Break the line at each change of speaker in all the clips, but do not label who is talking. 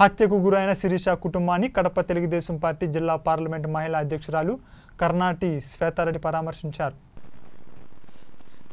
హత్యకు గురైన శిరీష కుటుంబాన్ని కడప తెలుగుదేశం పార్టీ జిల్లా పార్లమెంటు మహిళా అధ్యక్షురాలు కర్ణాటి శ్వేతారెడ్డి పరామర్శించారు.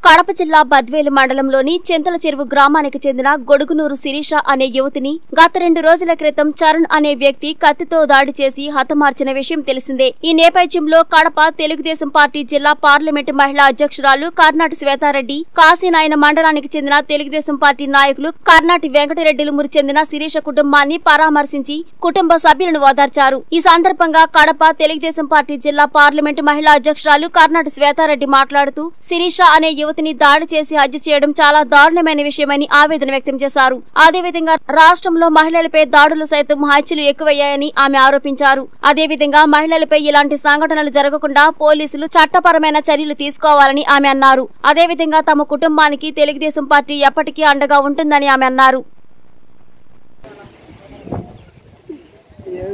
కడప జిల్లా బద్వేలు మండలంలోని చింతల చెరువు గ్రామానికి చెందిన గొడుగునూరు శిరీష అనే యువతిని గత రెండు రోజుల క్రితం చరణ్ అనే వ్యక్తి కత్తితో దాడి చేసి హతమార్చిన విషయం తెలిసిందే. ఈ నేపథ్యంలో కడప తెలుగుదేశం పార్టీ జిల్లా పార్లమెంటు మహిళా అధ్యక్షురాలు కర్నాటి శ్వేతారెడ్డి కాశీనాయన మండలానికి చెందిన తెలుగుదేశం పార్టీ నాయకులు కర్నాటి వెంకటరెడ్డిలు మురి చెందిన శిరీష కుటుంబాన్ని పరామర్శించి కుటుంబ సభ్యులను ఓదార్చారు. ఈ సందర్భంగా కడప తెలుగుదేశం పార్టీ జిల్లా పార్లమెంటు మహిళా అధ్యక్షురాలు కర్నాటి శ్వేతారెడ్డి మాట్లాడుతూ శిరీష అనే యువతి యువతిని దాడి చేసి హత్య చేయడం చాలా దారుణమైన విషయమని ఆవేదన వ్యక్తం చేశారు అదేవిధంగా రాష్ట్రంలో మహిళలపై దాడులు సైతం హత్యలు ఎక్కువయ్యాయని ఆమె ఆరోపించారు అదేవిధంగా మహిళలపై ఇలాంటి సంఘటనలు జరగకుండా పోలీసులు చట్టపరమైన చర్యలు తీసుకోవాలని ఆమె అన్నారు అదేవిధంగా తమ కుటుంబానికి తెలుగుదేశం పార్టీ ఎప్పటికీ అండగా ఉంటుందని ఆమె అన్నారు
ఏం